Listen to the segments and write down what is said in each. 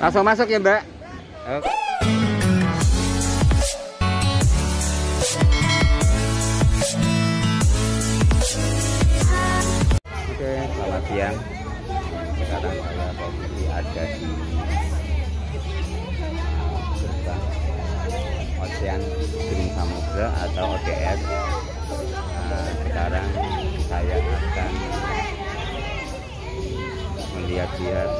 Langsung masuk ya, Mbak. Oke. Oke, selamat siang. Sekarang saya posisi ada di gerbang Ocean Gunung Samudra atau ODS. Nah, sekarang saya akan melihat-lihat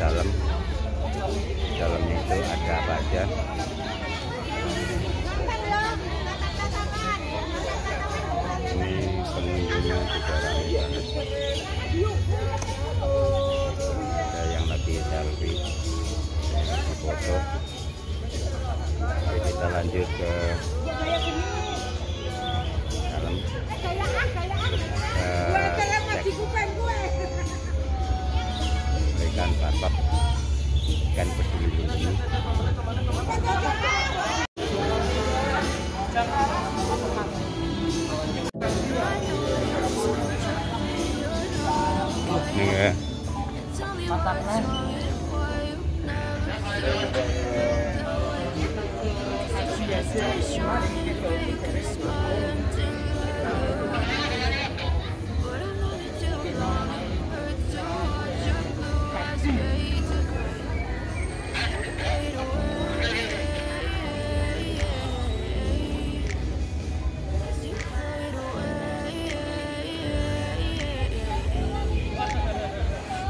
dalam dalamnya itu ada apa aja? Ini pengunjungnya juga ramai banget ada yang lagi selfie. Foto. Oke, kita lanjut ke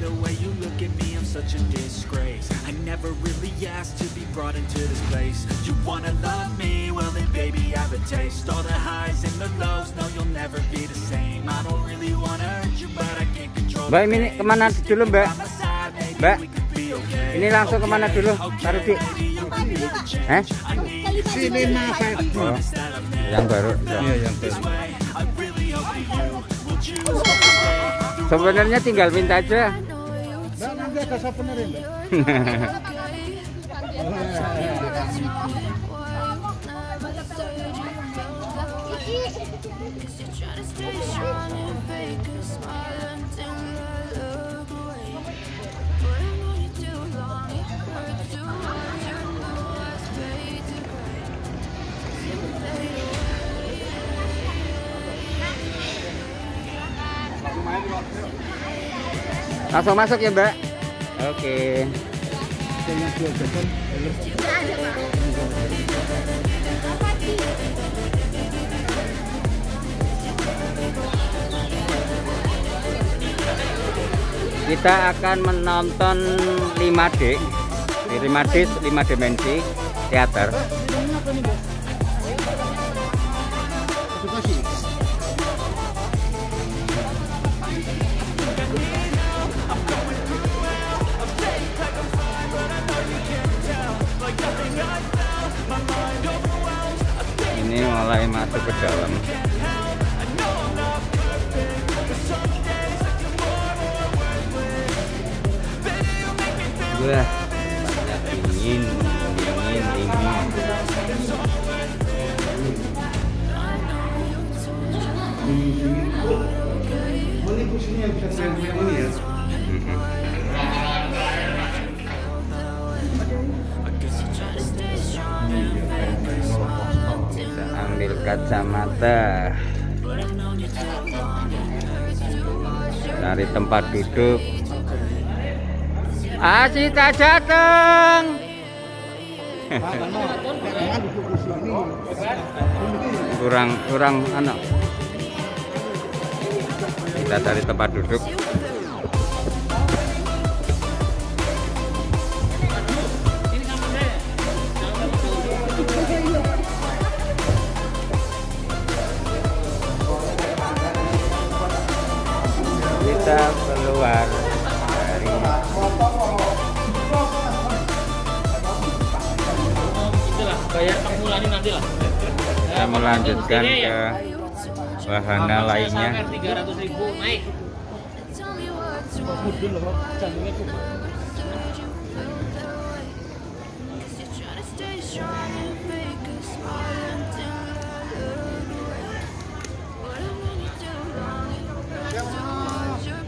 the way you look at me, I'm such a disgrace I never really asked to be brought into this place You wanna love me? Well then baby I have a taste All the highs and the lows, no you'll never be the same I don't really wanna hurt you but I can't control Mbak ini ke mana dulu Mbak? Mbak, ini langsung ke mana dulu Pak Rudi? Eh? Sini nafas. Oh, yang baru. Iya, yang baru. Sebenarnya tinggal minta aja. Langsung masuk ya Mbak. Oke. Kita akan menonton 5D. Di 5D 5 dimensi teater. Ini mulai masuk ke dalam. Wah, banyak dingin, dingin, dingin. Ini yang ini kacamata. Cari tempat duduk. Asita datang. Ini. Ini. Kurang kurang anak. Kita cari tempat duduk. kita melanjutkan ke wahana lainnya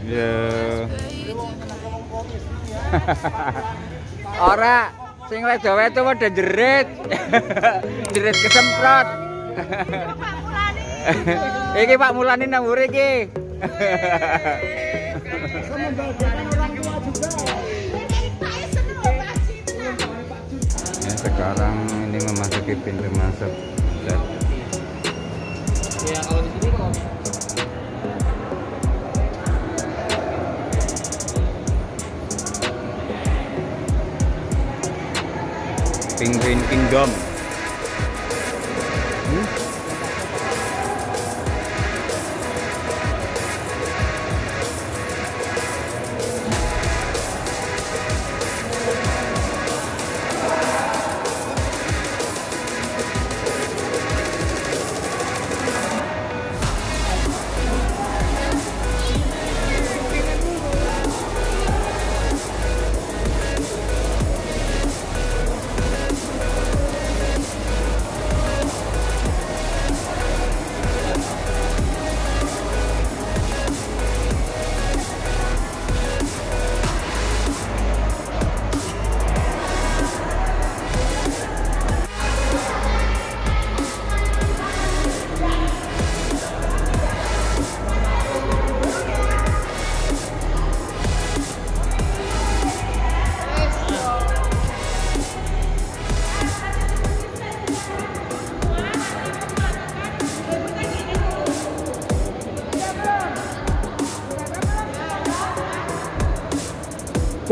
Ya. Ora, sing wedok-wedok padha jerit. jerit kesemprot. Pak Mulani. Iki Pak Mulani nang mburi iki. Ya, sekarang ini memasuki pintu masuk. Dan... Ya kalau di sini kok Penguin Kingdom.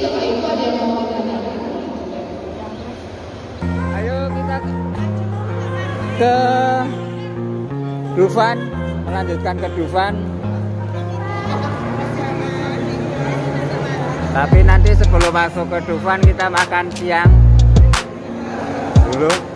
Ayo kita ke Dufan, melanjutkan ke Dufan. Tapi nanti sebelum masuk ke Dufan kita makan siang dulu.